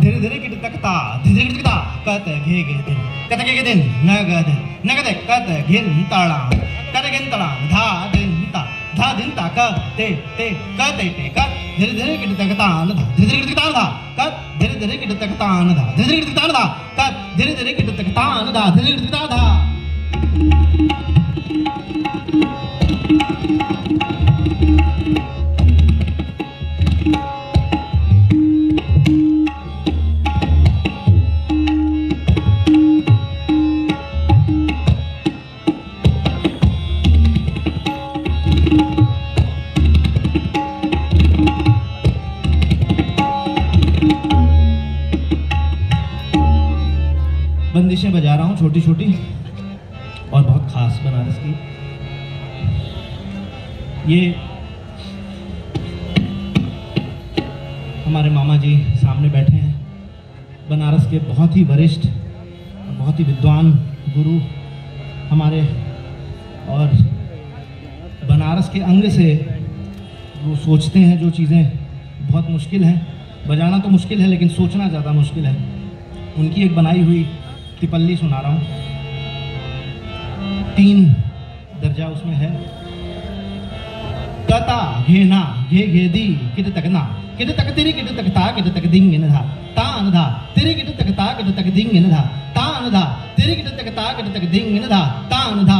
धीरे धीरे किट तकता धीरे तकता कत घे गे दिन कत गे गे दिन नग दिन नग दे कत घिन तड़ा कत घिन तड़ा धा दिन ता धा दिन ता क ते ते क ते ते क धीरे धीरे किट तकता न धा, धीरे धीरे तकता न धा कत धीरे धीरे किट तकता न धा, धीरे धीरे तकता न धा कत धीरे धीरे किट तकता न धा, धीरे धीरे तकता धा। बंदिशें बजा रहा हूँ छोटी छोटी और बहुत खास बनारस की। ये हमारे मामा जी सामने बैठे हैं। बनारस के बहुत ही वरिष्ठ, बहुत ही विद्वान गुरु हमारे और बनारस के अंग से वो सोचते हैं जो चीज़ें बहुत मुश्किल हैं। बजाना तो मुश्किल है, लेकिन सोचना ज़्यादा मुश्किल है। उनकी एक बनाई हुई तिपल्ली सुना रहा हूँ। तीन दर्जा उसमें है कता घेना घे घे दी किट तकना किट तक तेरी किट तक ता किट तक दिंग इन धा तान धा तेरी किट तक ता किट तक दिंग इन धा तान धा तेरी किट तक ता किट तक दिंग इन धा तान धा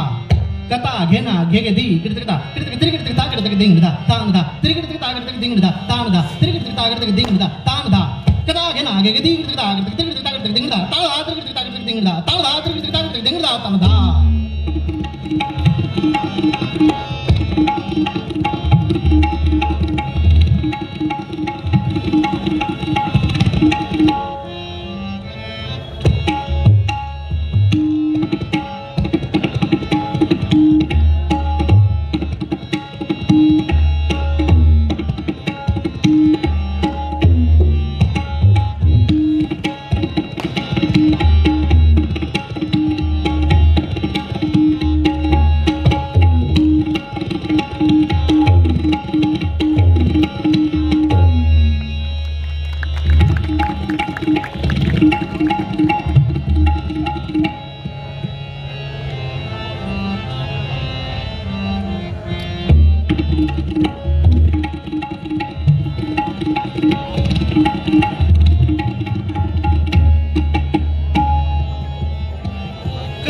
कता घेना घे घे दी किट तक ता किट तक तेरी किट तक ता किट तक दिंग धा तान धा तेरी किट तक ता किट तक दिंग धा तान धा तेरी किट तक ता किट तक दिंग धा तान धा कता घेना घे घे दी किट तक ता किट तक ता दिंग धा तान धा तेरी किट तक ता किट तक दिंग धा तान धा तेरी किट तक ता किट तक दिंग धा तान धा Thank you.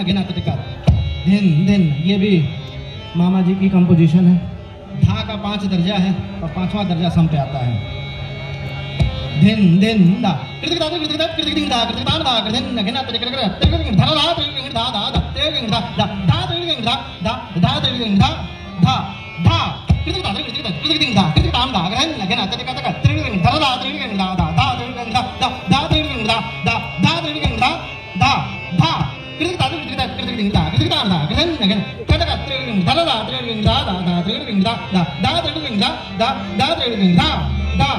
धादी प्राण धादी दिन दिन ये भी मामा जी की कंपोजिशन है धा का पाँच दर्जा है और पांचवा दर्जा सम पे आता है दिन दिन दा कृतिक दा कृतिक दा कृतिक दिन दा कृतिक दा दा कृतिक नगना तरिक कर तरिक धा धा तरिक धा धा धा तरिक धा धा धा तरिक धा धा धा तरिक धा धा धा कृतिक दा कृतिक दा कृतिक दा कृतिक दा दा ग्रहण नगना तरिक दा तरिक धा धा तरिक धा धा दा दा